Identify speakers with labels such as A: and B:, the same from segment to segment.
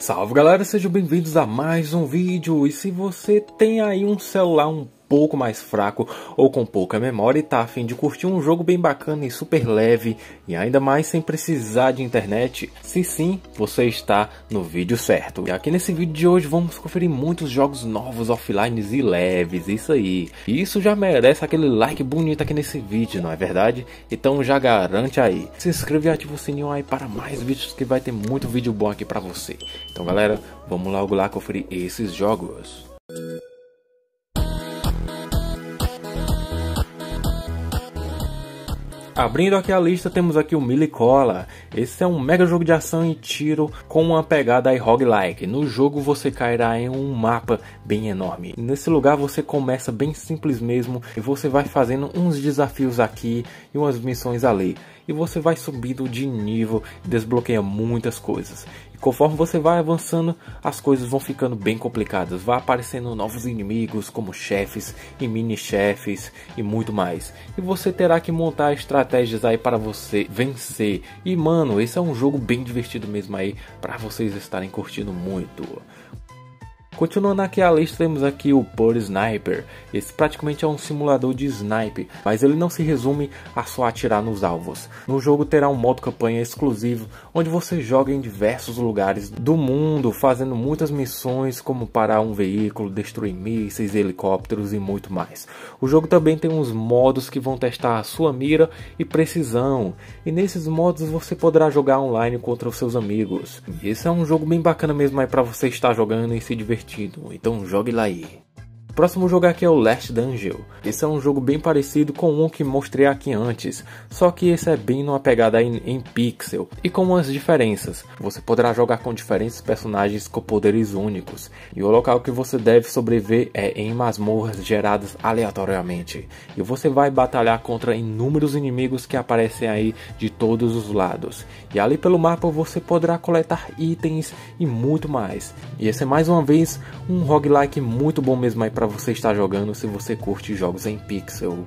A: Salve galera, sejam bem-vindos a mais um vídeo. E se você tem aí um celular um pouco mais fraco ou com pouca memória e tá afim de curtir um jogo bem bacana e super leve e ainda mais sem precisar de internet, se sim, você está no vídeo certo. E aqui nesse vídeo de hoje vamos conferir muitos jogos novos offline e leves, isso aí. E isso já merece aquele like bonito aqui nesse vídeo, não é verdade? Então já garante aí. Se inscreva e ativa o sininho aí para mais vídeos que vai ter muito vídeo bom aqui para você. Então galera, vamos logo lá conferir esses jogos. Abrindo aqui a lista, temos aqui o Milicola. Esse é um mega jogo de ação e tiro com uma pegada roguelike. No jogo você cairá em um mapa bem enorme. Nesse lugar você começa bem simples mesmo e você vai fazendo uns desafios aqui e umas missões ali. E você vai subindo de nível e desbloqueia muitas coisas. Conforme você vai avançando, as coisas vão ficando bem complicadas. Vai aparecendo novos inimigos, como chefes e mini-chefes e muito mais. E você terá que montar estratégias aí para você vencer. E mano, esse é um jogo bem divertido mesmo aí, para vocês estarem curtindo muito. Continuando aqui a lista, temos aqui o Por Sniper. Esse praticamente é um simulador de sniper, mas ele não se resume a só atirar nos alvos. No jogo terá um modo campanha exclusivo, onde você joga em diversos lugares do mundo, fazendo muitas missões como parar um veículo, destruir mísseis, helicópteros e muito mais. O jogo também tem uns modos que vão testar a sua mira e precisão, e nesses modos você poderá jogar online contra os seus amigos. Esse é um jogo bem bacana mesmo aí para você estar jogando e se divertir divertido, então jogue lá aí próximo jogo aqui é o Last Dungeon. Esse é um jogo bem parecido com um que mostrei aqui antes, só que esse é bem numa pegada em, em pixel e com umas diferenças. Você poderá jogar com diferentes personagens com poderes únicos e o local que você deve sobreviver é em masmorras geradas aleatoriamente. E você vai batalhar contra inúmeros inimigos que aparecem aí de todos os lados. E ali pelo mapa você poderá coletar itens e muito mais. E esse é mais uma vez um roguelike muito bom mesmo aí para você estar jogando se você curte jogos em pixel.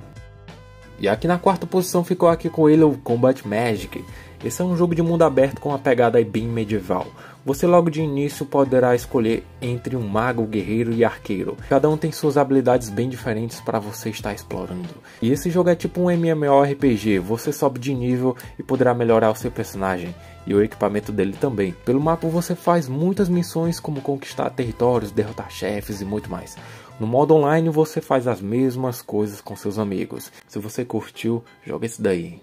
A: E aqui na quarta posição ficou aqui com ele o Combat Magic. Esse é um jogo de mundo aberto com uma pegada bem medieval. Você logo de início poderá escolher entre um mago, guerreiro e arqueiro. Cada um tem suas habilidades bem diferentes para você estar explorando. E esse jogo é tipo um MMORPG, você sobe de nível e poderá melhorar o seu personagem e o equipamento dele também. Pelo mapa você faz muitas missões como conquistar territórios, derrotar chefes e muito mais. No modo online você faz as mesmas coisas com seus amigos. Se você curtiu, joga esse daí.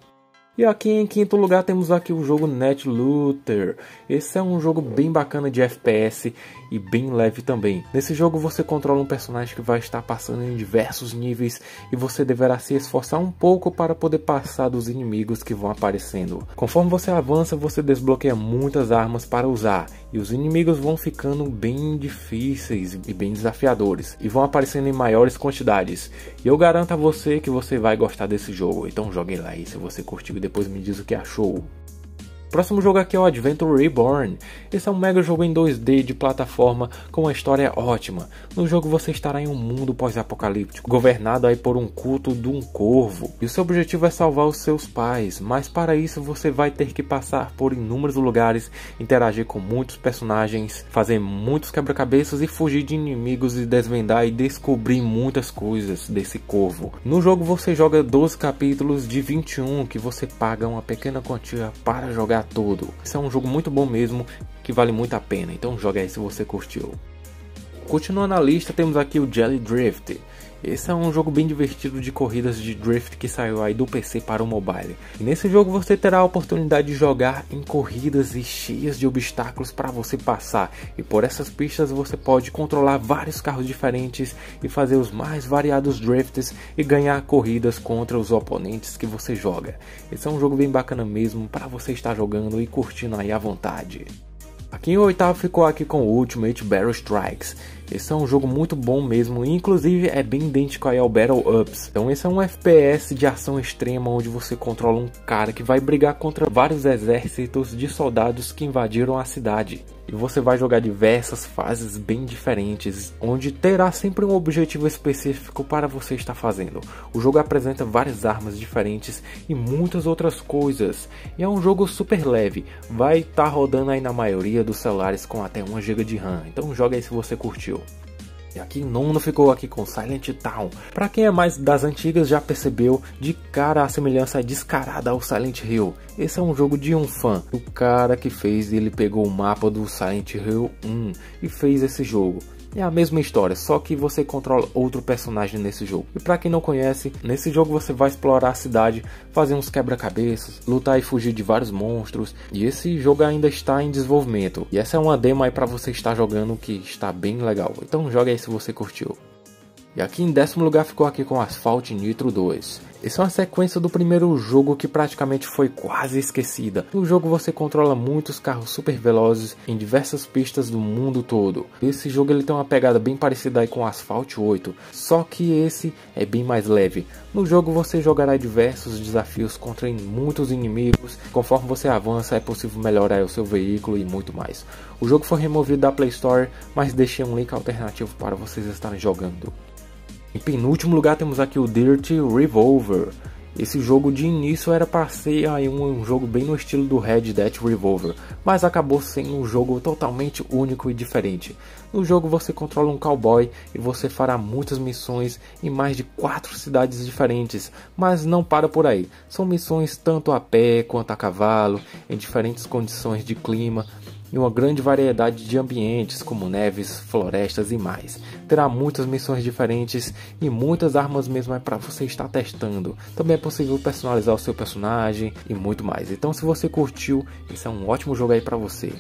A: E aqui em quinto lugar temos aqui o jogo Net Looter. Esse é um jogo bem bacana de FPS e bem leve também. Nesse jogo você controla um personagem que vai estar passando em diversos níveis e você deverá se esforçar um pouco para poder passar dos inimigos que vão aparecendo. Conforme você avança, você desbloqueia muitas armas para usar e os inimigos vão ficando bem difíceis e bem desafiadores e vão aparecendo em maiores quantidades. E eu garanto a você que você vai gostar desse jogo, então jogue lá aí se você curtiu depois me diz o que achou. Próximo jogo aqui é o Adventure Reborn. Esse é um mega jogo em 2D de plataforma com uma história ótima. No jogo você estará em um mundo pós-apocalíptico, governado aí por um culto de um corvo. E o seu objetivo é salvar os seus pais, mas para isso você vai ter que passar por inúmeros lugares, interagir com muitos personagens, fazer muitos quebra-cabeças e fugir de inimigos e desvendar e descobrir muitas coisas desse corvo. No jogo você joga 12 capítulos de 21 que você paga uma pequena quantia para jogar jogar todo. Esse é um jogo muito bom mesmo, que vale muito a pena, então joga aí se você curtiu. Continuando a lista, temos aqui o Jelly Drift. Esse é um jogo bem divertido de corridas de drift que saiu aí do PC para o mobile. E nesse jogo você terá a oportunidade de jogar em corridas e cheias de obstáculos para você passar. E por essas pistas você pode controlar vários carros diferentes e fazer os mais variados drifts e ganhar corridas contra os oponentes que você joga. Esse é um jogo bem bacana mesmo para você estar jogando e curtindo aí à vontade. Aqui em oitavo ficou aqui com o Ultimate Barrel Strikes. Esse é um jogo muito bom mesmo, inclusive é bem idêntico aí ao Battle Ups. Então esse é um FPS de ação extrema onde você controla um cara que vai brigar contra vários exércitos de soldados que invadiram a cidade e você vai jogar diversas fases bem diferentes, onde terá sempre um objetivo específico para você estar fazendo. O jogo apresenta várias armas diferentes e muitas outras coisas, e é um jogo super leve, vai estar tá rodando aí na maioria dos celulares com até 1 GB de RAM, então joga aí se você curtiu. Valeu! E aqui nono ficou aqui com Silent Town. Para quem é mais das antigas já percebeu de cara a semelhança descarada ao Silent Hill. Esse é um jogo de um fã. O cara que fez, ele pegou o mapa do Silent Hill 1 e fez esse jogo. É a mesma história, só que você controla outro personagem nesse jogo. E para quem não conhece, nesse jogo você vai explorar a cidade, fazer uns quebra-cabeças, lutar e fugir de vários monstros. E esse jogo ainda está em desenvolvimento. E essa é uma demo aí para você estar jogando que está bem legal. Então joga aí se você curtiu. E aqui em décimo lugar ficou aqui com Asphalt Nitro 2. Essa é uma sequência do primeiro jogo que praticamente foi quase esquecida. No jogo você controla muitos carros super velozes em diversas pistas do mundo todo. Esse jogo ele tem uma pegada bem parecida com Asphalt 8, só que esse é bem mais leve. No jogo você jogará diversos desafios contra muitos inimigos. Conforme você avança é possível melhorar o seu veículo e muito mais. O jogo foi removido da Play Store, mas deixei um link alternativo para vocês estarem jogando. Em penúltimo lugar temos aqui o Dirty Revolver. Esse jogo de início era para ser aí um, um, jogo bem no estilo do Red Dead Revolver, mas acabou sendo um jogo totalmente único e diferente. No jogo você controla um cowboy e você fará muitas missões em mais de quatro cidades diferentes, mas não para por aí. São missões tanto a pé quanto a cavalo, em diferentes condições de clima, e uma grande variedade de ambientes como neves, florestas e mais. Terá muitas missões diferentes e muitas armas mesmo é para você estar testando. Também é possível personalizar o seu personagem e muito mais. Então se você curtiu, esse é um ótimo jogo aí para você.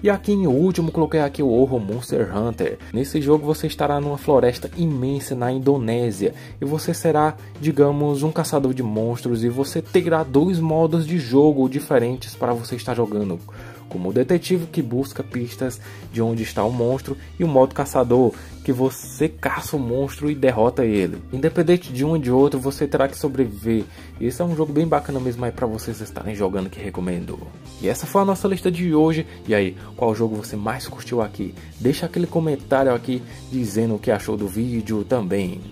A: E aqui em último coloquei aqui o Horror Monster Hunter. Nesse jogo você estará numa floresta imensa na Indonésia e você será, digamos, um caçador de monstros e você terá dois modos de jogo diferentes para você estar jogando como o detetive que busca pistas de onde está o monstro e o modo caçador que você caça o monstro e derrota ele. Independente de um ou de outro, você terá que sobreviver. Esse é um jogo bem bacana mesmo aí para vocês estarem jogando que recomendo. E essa foi a nossa lista de hoje. E aí, qual jogo você mais curtiu aqui? Deixa aquele comentário aqui dizendo o que achou do vídeo também.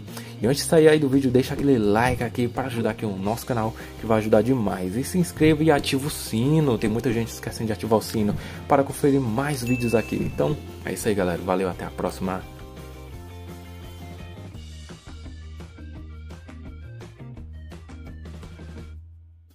A: E antes de sair aí do vídeo, deixa aquele like aqui para ajudar aqui o nosso canal, que vai ajudar demais. E se inscreva e ativa o sino, tem muita gente esquecendo de ativar o sino para conferir mais vídeos aqui. Então, é isso aí galera, valeu, até a próxima.